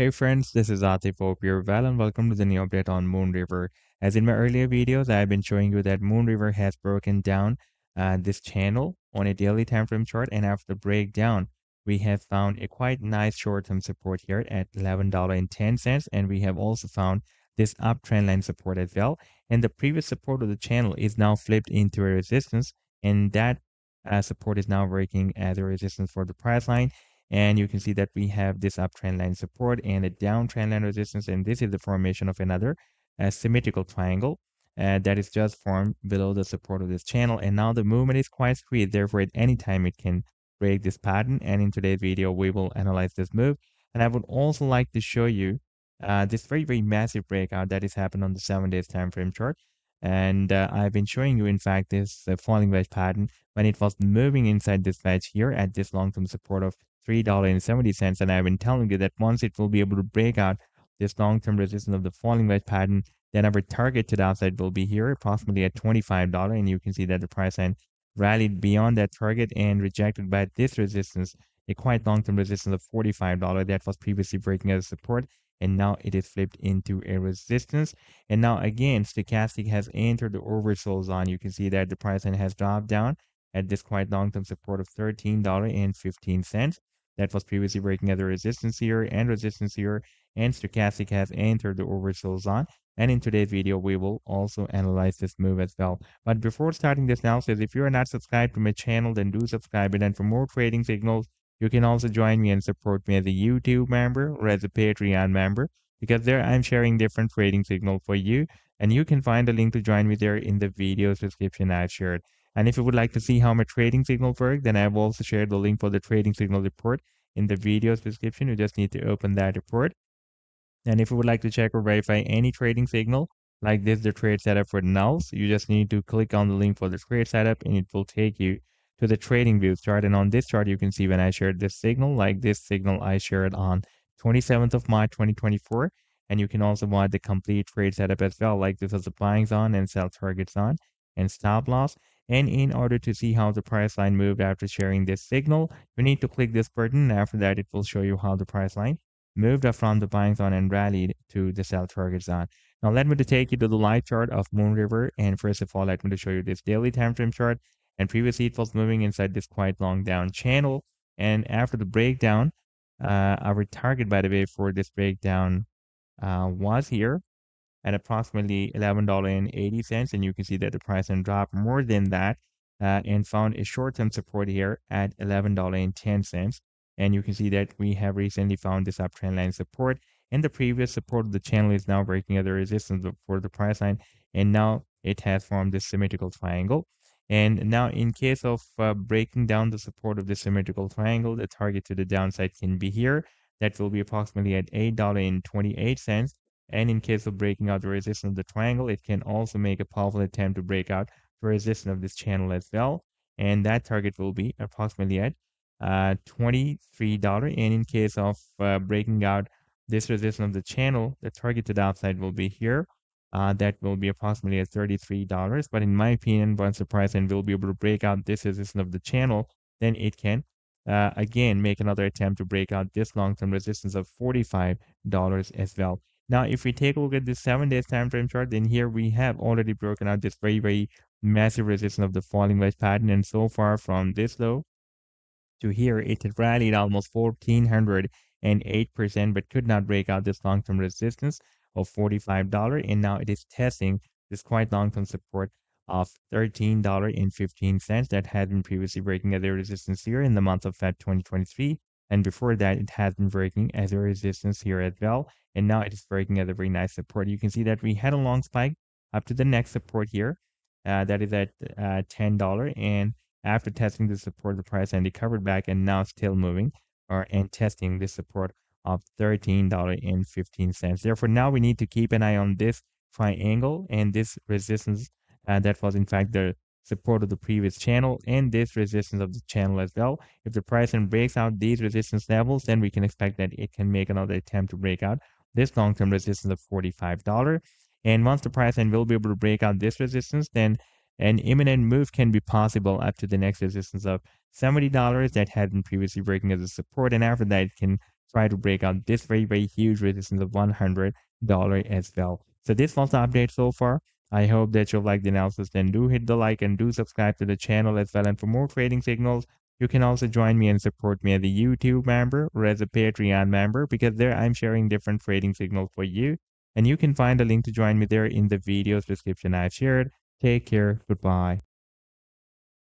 Hey friends, this is Atif Hope well and welcome to the new update on Moon River. As in my earlier videos, I've been showing you that Moon River has broken down uh, this channel on a daily time frame chart and after the breakdown, we have found a quite nice short-term support here at $11.10 and we have also found this uptrend line support as well. And the previous support of the channel is now flipped into a resistance and that uh, support is now working as a resistance for the price line and you can see that we have this uptrend line support and a downtrend line resistance and this is the formation of another uh, symmetrical triangle uh, that is just formed below the support of this channel. And now the movement is quite squeezed. Therefore at any time it can break this pattern. And in today's video we will analyze this move. And i would also like to show you uh, this very very massive breakout that has happened on the seven days time frame chart. And uh, I've been showing you in fact this uh, falling wedge pattern when it was moving inside this wedge here at this long-term support of $3.70 and I've been telling you that once it will be able to break out this long-term resistance of the falling wedge pattern then our target to the upside will be here approximately at $25 and you can see that the price line rallied beyond that target and rejected by this resistance a quite long-term resistance of $45 that was previously breaking as support and now it is flipped into a resistance. And now again stochastic has entered the oversold zone. You can see that the price line has dropped down at this quite long-term support of $13.15 that was previously breaking at the resistance here and resistance here and stochastic has entered the oversold zone. And in today's video we will also analyze this move as well. But before starting this analysis if you are not subscribed to my channel then do subscribe and for more trading signals. You can also join me and support me as a youtube member or as a patreon member because there i'm sharing different trading signals for you and you can find the link to join me there in the video description i've shared and if you would like to see how my trading signals work, then I've also shared the link for the trading signal report in the video's description. You just need to open that report. And if you would like to check or verify any trading signal, like this, the trade setup for NULS, you just need to click on the link for the trade setup and it will take you to the TradingView chart. And on this chart, you can see when I shared this signal, like this signal I shared on 27th of March 2024. And you can also watch the complete trade setup as well, like this is the buying zone and sell targets on and stop loss. And in order to see how the price line moved after sharing this signal, you need to click this button. After that, it will show you how the price line moved up from the buying zone and rallied to the sell target zone. Now, let me to take you to the live chart of Moon River. And first of all, let me to show you this daily time frame chart. And previously, it was moving inside this quite long down channel. And after the breakdown, uh, our target, by the way, for this breakdown uh, was here at approximately $11.80 and you can see that the price then dropped more than that. Uh, and found a short-term support here at $11.10 and you can see that we have recently found this uptrend line support and the previous support of the channel is now breaking other resistance for the price line and now it has formed this symmetrical triangle. And now in case of uh, breaking down the support of the symmetrical triangle the target to the downside can be here. That will be approximately at $8.28 and in case of breaking out the resistance of the triangle, it can also make a powerful attempt to break out the resistance of this channel as well. And that target will be approximately at uh, $23. And in case of uh, breaking out this resistance of the channel, the target to the upside will be here. Uh, that will be approximately at $33. But in my opinion, once the price and will be able to break out this resistance of the channel, then it can uh, again make another attempt to break out this long-term resistance of $45 as well. Now, if we take a look at this seven days time frame chart, then here we have already broken out this very, very massive resistance of the falling wedge pattern. And so far from this low to here, it had rallied almost 1408%, but could not break out this long-term resistance of $45. And now it is testing this quite long-term support of $13.15 that had been previously breaking as a resistance here in the month of Feb 2023. And before that, it has been breaking as a resistance here as well and now it is breaking at a very nice support. You can see that we had a long spike up to the next support here. Uh, that is at uh, $10 and after testing the support the price and recovered back and now still moving or and testing the support of $13.15 therefore now we need to keep an eye on this triangle and this resistance uh, that was in fact the support of the previous channel and this resistance of the channel as well if the price and breaks out these resistance levels then we can expect that it can make another attempt to break out this long-term resistance of $45. And once the price and will be able to break out this resistance, then an imminent move can be possible up to the next resistance of $70 that had been previously breaking as a support. And after that, it can try to break out this very, very huge resistance of $100 as well. So this was the update so far. I hope that you'll like the analysis. Then do hit the like and do subscribe to the channel as well. And for more trading signals, you can also join me and support me as a YouTube member or as a Patreon member because there I'm sharing different trading signals for you. And you can find a link to join me there in the video's description I've shared. Take care. Goodbye.